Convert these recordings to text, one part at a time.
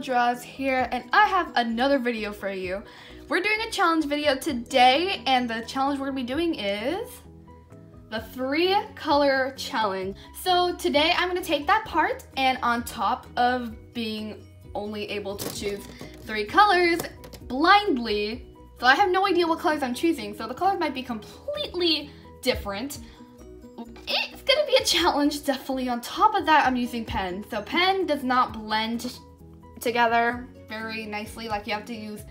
Draws here and I have another video for you. We're doing a challenge video today and the challenge we're gonna be doing is the three color challenge. So today I'm gonna take that part and on top of being only able to choose three colors blindly, so I have no idea what colors I'm choosing, so the colors might be completely different. It's gonna be a challenge, definitely. On top of that, I'm using pen. So pen does not blend together very nicely. Like you have to use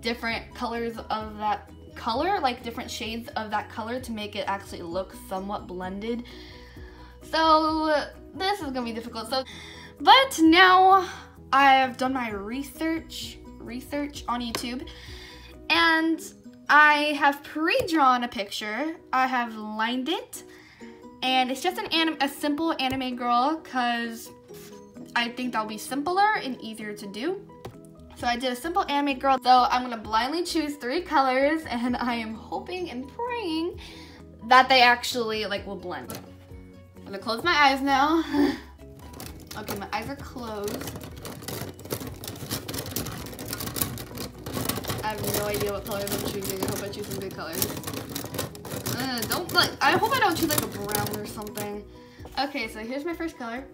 different colors of that color, like different shades of that color to make it actually look somewhat blended. So this is gonna be difficult. So, but now I have done my research, research on YouTube and I have pre-drawn a picture. I have lined it and it's just an anim a simple anime girl because I think that'll be simpler and easier to do. So I did a simple anime girl. So I'm gonna blindly choose three colors and I am hoping and praying that they actually like will blend. I'm gonna close my eyes now. okay, my eyes are closed. I have no idea what colors I'm choosing. I hope I choose some good colors. Uh, don't like, I hope I don't choose like a brown or something. Okay, so here's my first color.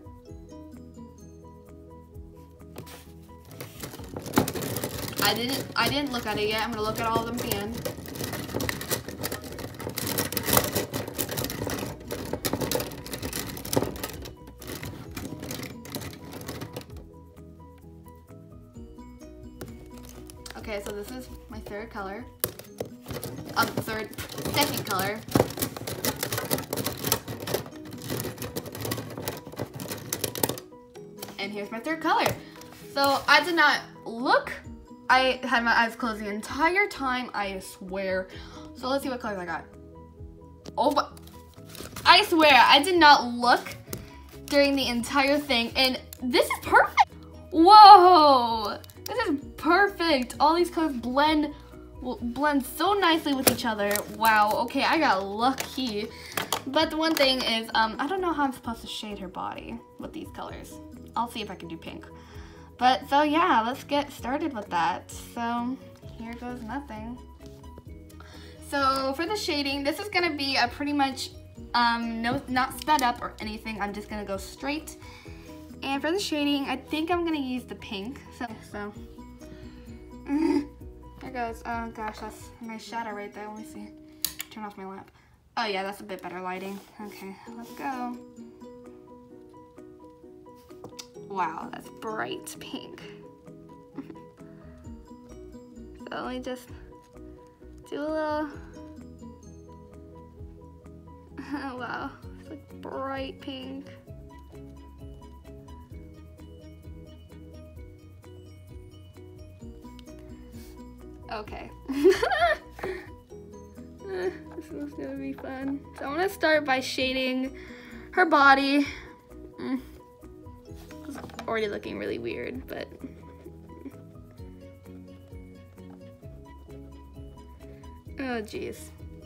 I didn't, I didn't look at it yet. I'm gonna look at all of them at the end. Okay, so this is my third color. Um, third, second color. And here's my third color. So I did not look. I had my eyes closed the entire time, I swear. So let's see what colors I got. Oh, but I swear, I did not look during the entire thing. And this is perfect. Whoa, this is perfect. All these colors blend blend so nicely with each other. Wow, okay, I got lucky. But the one thing is, um, I don't know how I'm supposed to shade her body with these colors. I'll see if I can do pink. But so yeah, let's get started with that. So here goes nothing. So for the shading, this is gonna be a pretty much, um, no, not sped up or anything. I'm just gonna go straight. And for the shading, I think I'm gonna use the pink. So, so. There goes. Oh gosh, that's my shadow right there. Let me see. Turn off my lamp. Oh yeah, that's a bit better lighting. Okay, let's go. Wow, that's bright pink. so let me just do a little. wow, it's like bright pink. Okay. this is gonna be fun. So I'm gonna start by shading her body. Already looking really weird, but. Oh jeez.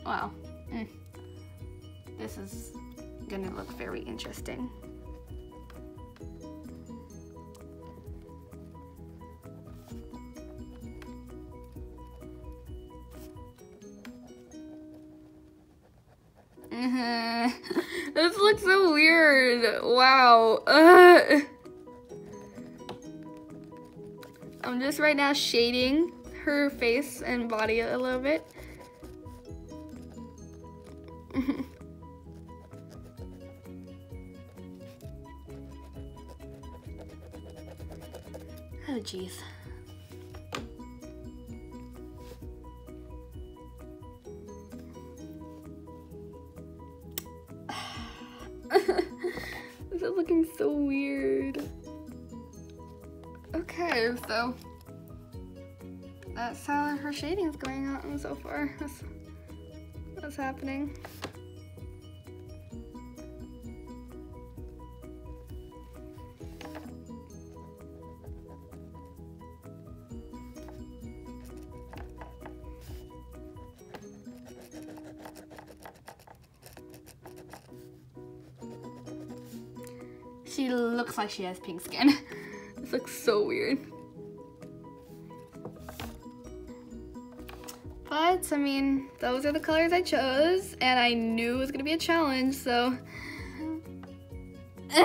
Wow. Mm. This is gonna look very interesting. this looks so weird. Wow. Uh. Just right now shading her face and body a little bit. oh, jeez. this is looking so weird. Okay, so that's how her shading is going on so far. That's what's happening. She looks like she has pink skin. this looks so weird. But I mean, those are the colors I chose, and I knew it was gonna be a challenge, so.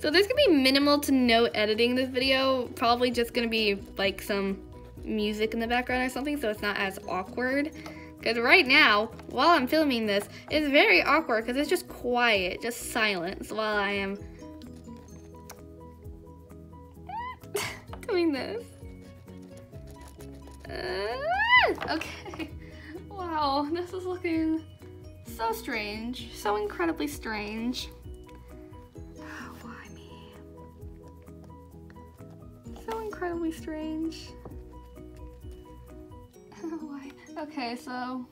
so there's gonna be minimal to no editing this video, probably just gonna be like some music in the background or something, so it's not as awkward. Because right now, while I'm filming this, it's very awkward because it's just quiet, just silence while I am doing this. Okay. Wow, this is looking so strange. So incredibly strange. Why me? So incredibly strange. Why? Okay, so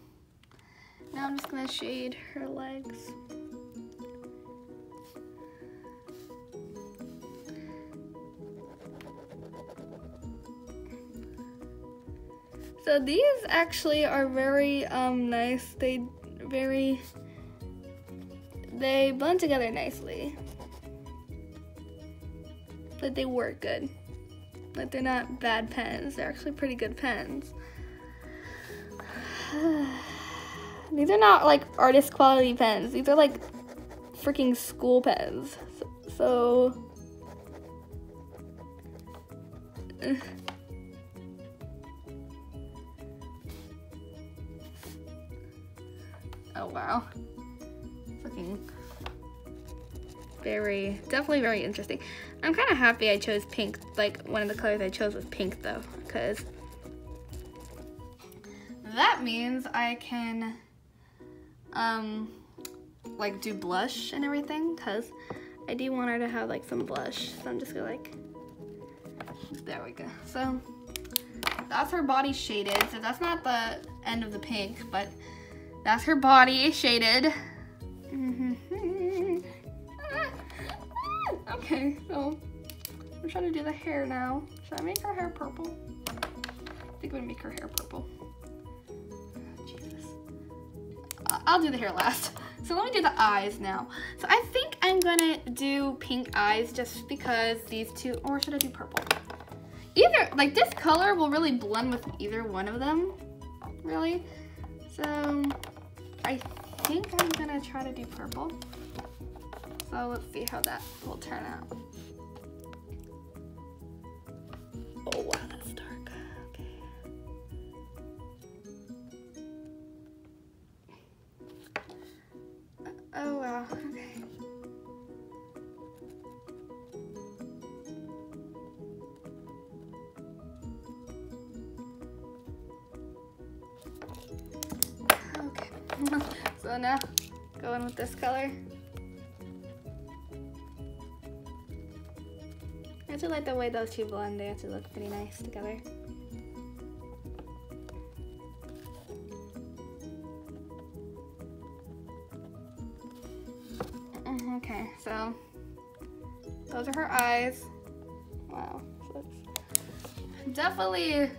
now I'm just gonna shade her legs. So these actually are very um, nice. They very, they blend together nicely. But they work good. Like they're not bad pens. They're actually pretty good pens. These are not like artist quality pens. These are like freaking school pens. So, so Oh wow. Looking very, definitely very interesting. I'm kind of happy I chose pink. Like one of the colors I chose was pink though, because that means I can um like do blush and everything because I do want her to have like some blush. So I'm just gonna like, there we go. So that's her body shaded. So that's not the end of the pink, but that's her body shaded. Mm-hmm. okay, so I'm trying to do the hair now. Should I make her hair purple? I think I'm gonna make her hair purple. Jesus. I'll do the hair last. So let me do the eyes now. So I think I'm gonna do pink eyes just because these two, or should I do purple? Either, like this color will really blend with either one of them, really. So I think I'm gonna try to do purple. So let's see how that will turn out. So now, going with this color. I actually like the way those two blend. They actually look pretty nice together. Mm-hmm, okay, so those are her eyes. Wow, definitely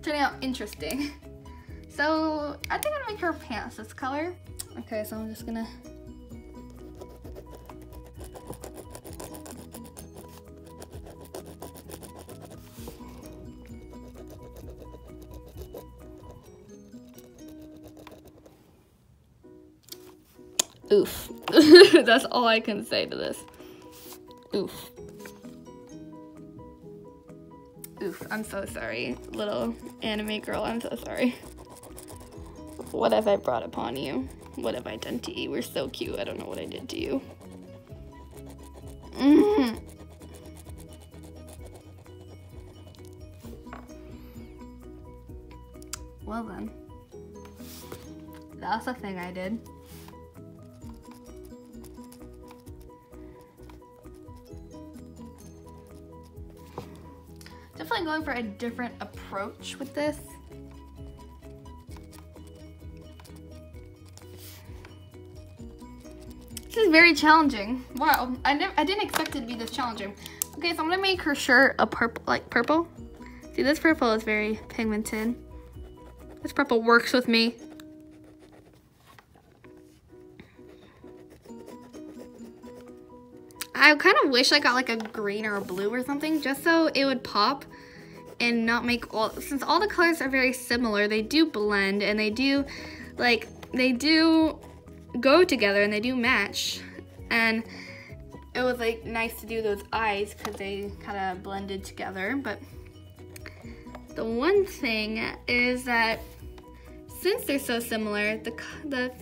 turning out interesting. So I think I'm gonna make her pants this color. Okay, so I'm just gonna Oof. That's all I can say to this. Oof. Oof, I'm so sorry, little anime girl, I'm so sorry. What have I brought upon you? What have I done to you? We're so cute. I don't know what I did to you. Mm -hmm. Well then. That's a thing I did. Definitely going for a different approach with this. Very challenging. Wow, I never, I didn't expect it to be this challenging. Okay, so I'm gonna make her shirt a purple, like purple. See, this purple is very pigmented. This purple works with me. I kind of wish I got like a green or a blue or something just so it would pop and not make all, since all the colors are very similar, they do blend and they do, like, they do go together and they do match. And it was like nice to do those eyes because they kind of blended together. But the one thing is that since they're so similar, the, the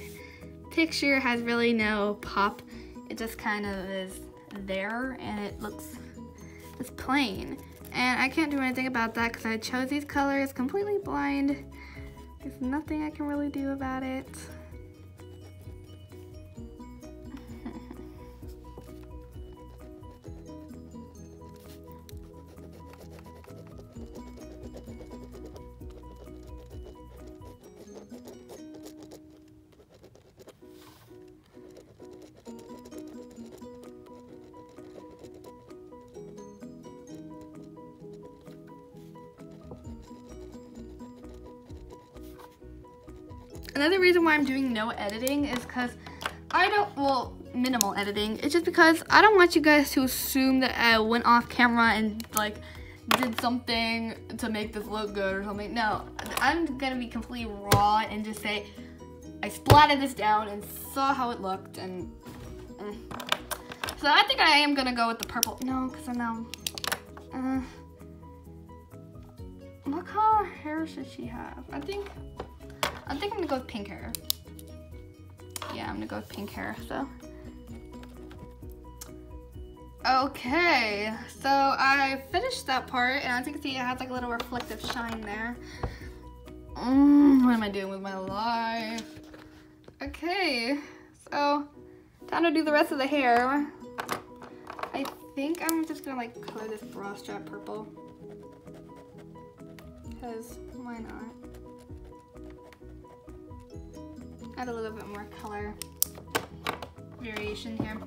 picture has really no pop. It just kind of is there and it looks just plain. And I can't do anything about that because I chose these colors completely blind. There's nothing I can really do about it. Another reason why I'm doing no editing is because I don't, well, minimal editing. It's just because I don't want you guys to assume that I went off camera and like did something to make this look good or something. No, I'm gonna be completely raw and just say, I splatted this down and saw how it looked and, mm. so I think I am gonna go with the purple. No, because I know, uh, what color hair should she have? I think I think I'm gonna go with pink hair. Yeah, I'm gonna go with pink hair, so. Okay, so I finished that part, and as you can see, it has like a little reflective shine there. Mm, what am I doing with my life? Okay, so time to do the rest of the hair. I think I'm just gonna like color this bra strap purple. Because why not? Add a little bit more color variation here.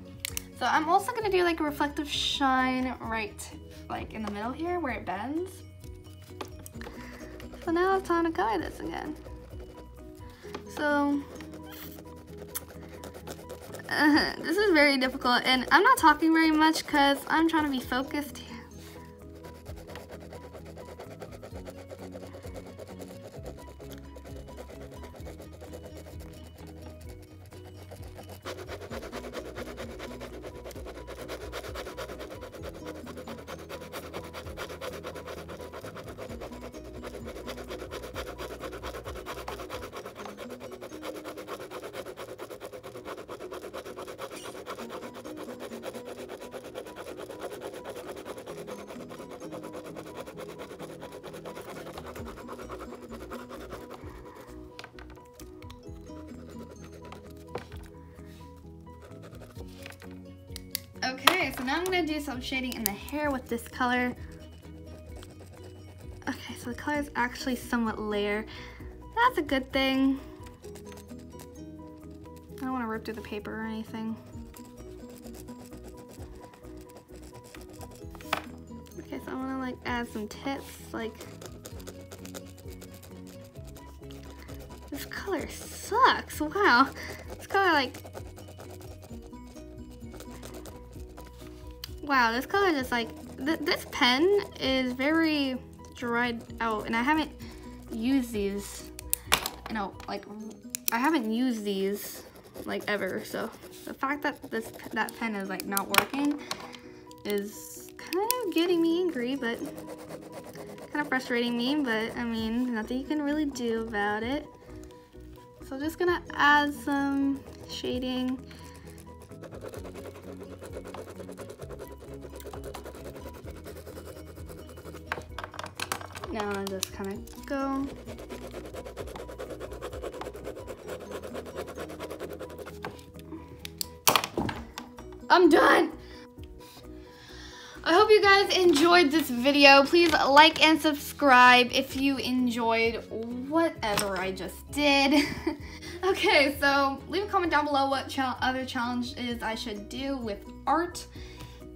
So I'm also gonna do like a reflective shine right like in the middle here where it bends. So now it's time to color this again. So uh, this is very difficult and I'm not talking very much because I'm trying to be focused Okay, so now I'm gonna do some shading in the hair with this color. Okay, so the color is actually somewhat layer. That's a good thing. I don't wanna rip through the paper or anything. Okay, so I'm gonna like add some tips, like this color sucks, wow. This color like Wow, this color is like, th this pen is very dried out and I haven't used these, you know, like, I haven't used these like ever. So the fact that this that pen is like not working is kind of getting me angry, but kind of frustrating me, but I mean, nothing you can really do about it. So I'm just gonna add some shading Now I just kind of go. I'm done. I hope you guys enjoyed this video. Please like and subscribe if you enjoyed whatever I just did. okay, so leave a comment down below what cha other challenges I should do with art.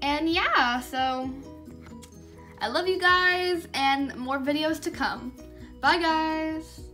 And yeah, so I love you guys and more videos to come. Bye guys.